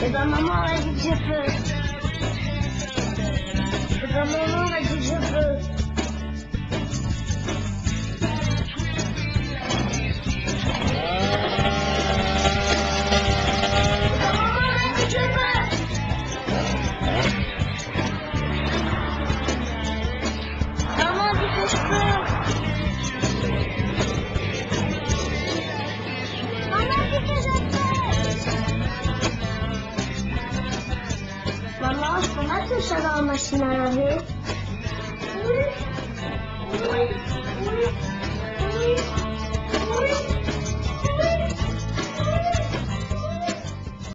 Kagamamu ayıcısı. a ayıcısı. Allah sana köşe almasın abi.